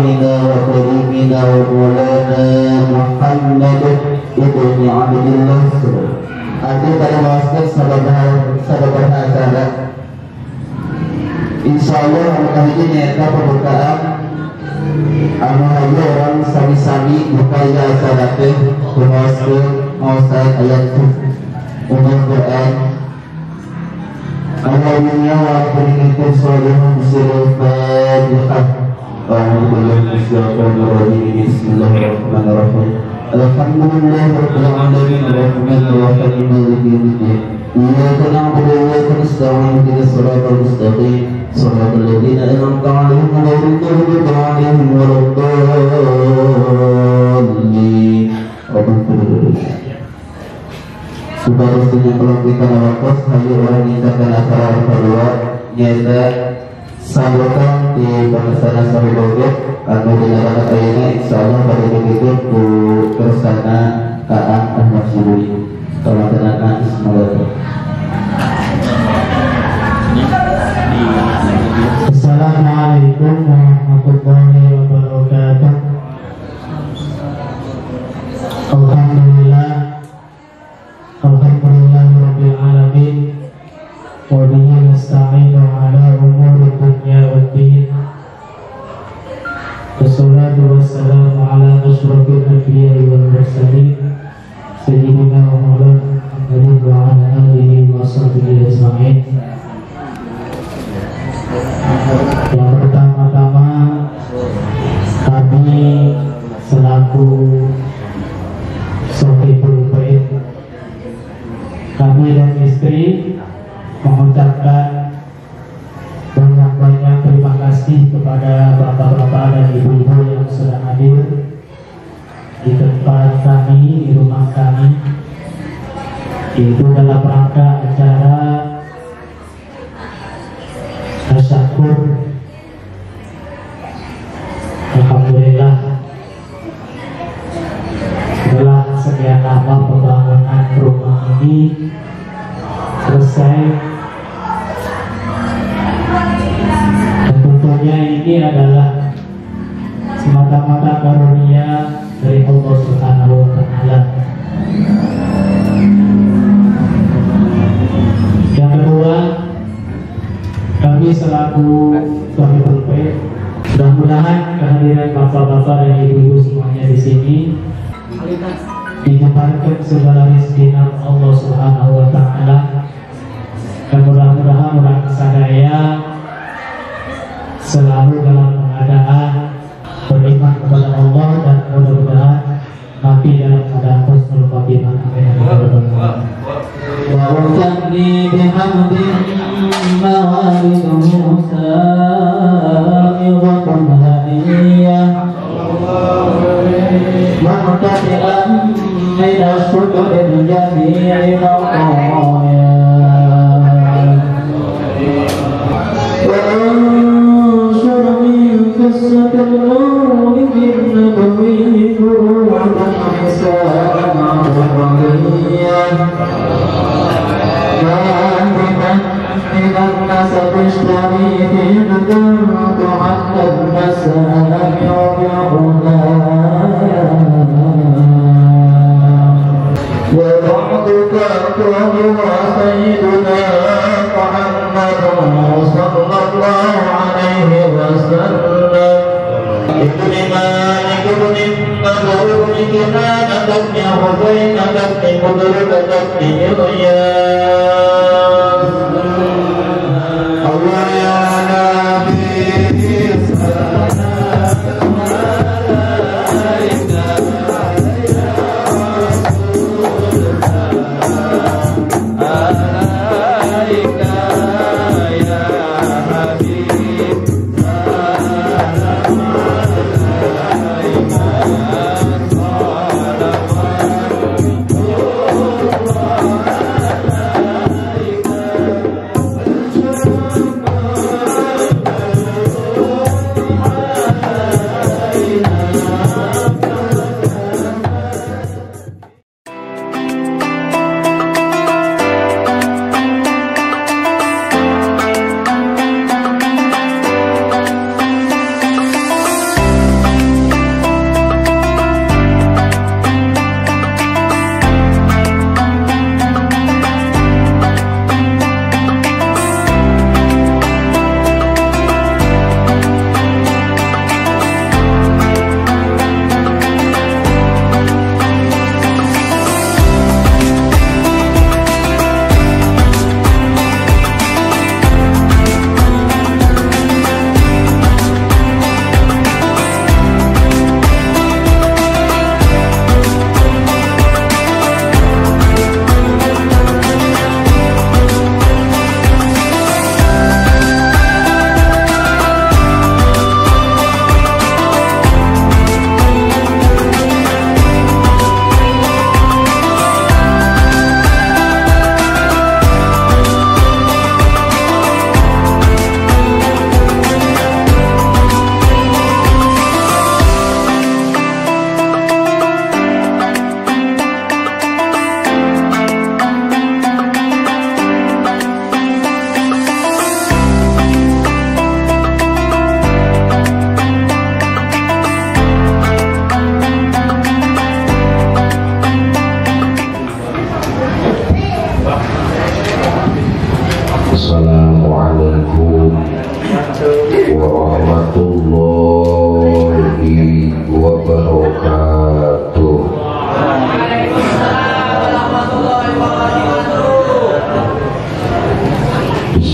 وشفيعنا وكريمنا ومولانا محمد ابن عبد الله Artinya pada masker sahabat sahabat acara Insya Allah hari ini nyata pembukaan Anu aja orang sami-sami buka ya acara teh Masker mau saya ayat umum Quran Allahumma wa kulingikum salihun sirul fatihah أعوذ بالله من الشيطان الرجيم بسم الله الرحمن الرحيم الحمد لله رب العالمين الرحمن الرحيم مالك يوم الدين إياك نعبد وإياك نستعين اهدنا الصراط المستقيم صراط الذين أنعمت عليهم غير المغضوب عليهم ولا الضالين Sebaliknya kalau kita wakos hanya orang yang acara kedua nyata salurkan di pengesanan Sahibogo atau di negara Ayana insya Allah pada begitu ku kersana Kaang Ahmad Syirui Kementerian Ismail Assalamualaikum warahmatullahi istri mengucapkan banyak-banyak terima kasih kepada bapak-bapak dan ibu-ibu yang sudah hadir di tempat kami, di rumah kami. Itu dalam rangka acara Tasyakur Alhamdulillah Setelah sekian lama Selesai. Dan tentunya ini adalah Semata-mata karunia dari Allah Subhanahu wa Ta'ala. Yang kedua kami selaku Bait mudah-mudahan kehadiran bapak-bapak dan ibu-ibu semuanya di sini dinyatakan segala rezeki Allah Subhanahu wa taala dan mudah-mudahan bangsa daya selalu dalam keadaan beriman kepada Allah dan mudah-mudahan mati dalam keadaan husnul khotimah amin. Wa wafanni bihamdihi mawalidu Musa كتابك يا رضيتك بقدرتك بغياك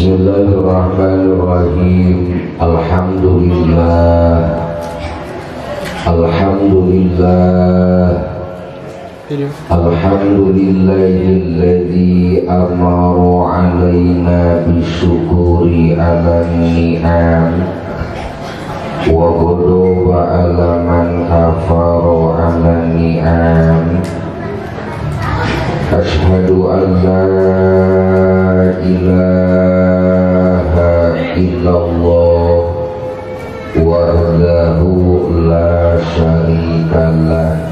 بسم الله الرحمن الرحيم الحمد لله الحمد لله الحمد لله الذي أمر علينا بالشكر على النعم وغضب على من كفر على النعم أشهد أن لا إله إلا wa وحده لا شريك له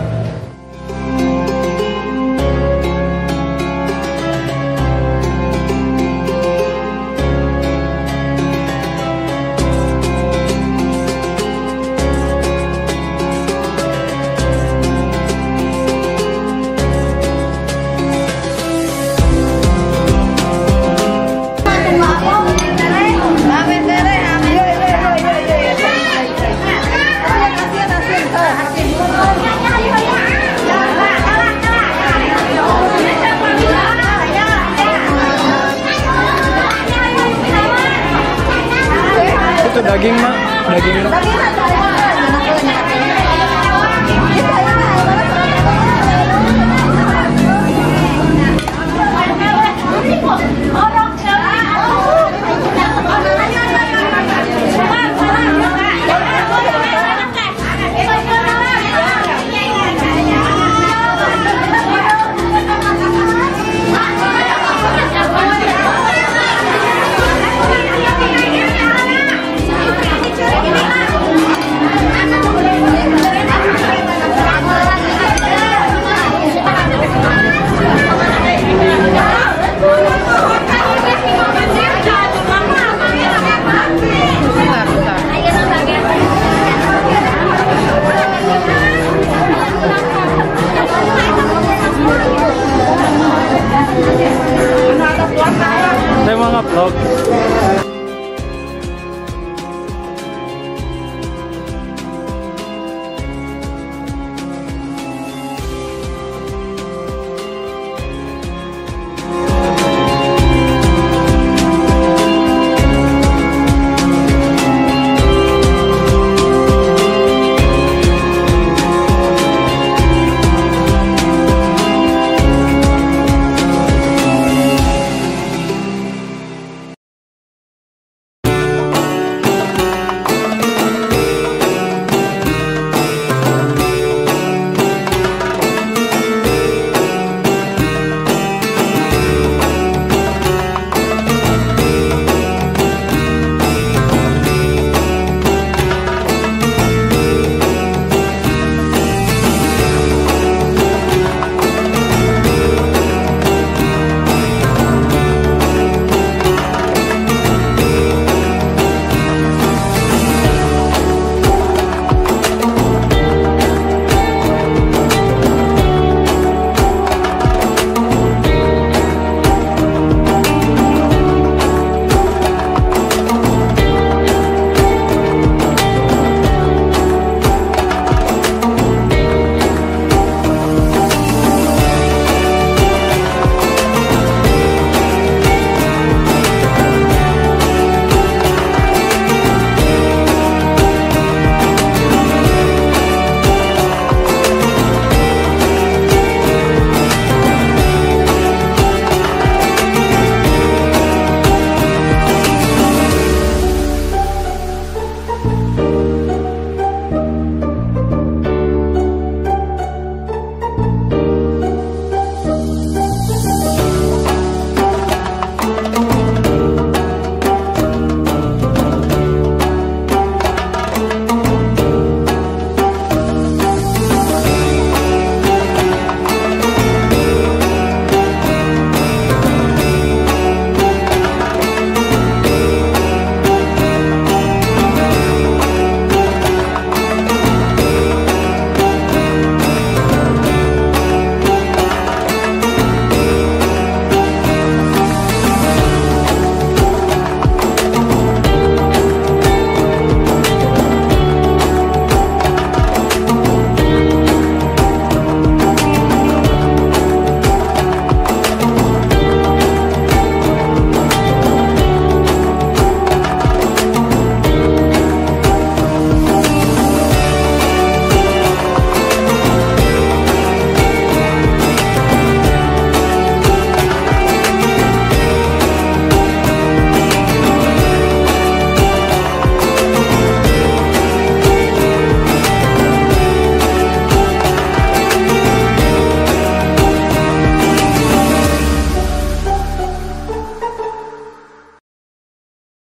lah daging mak. Daging sa mga vlogs.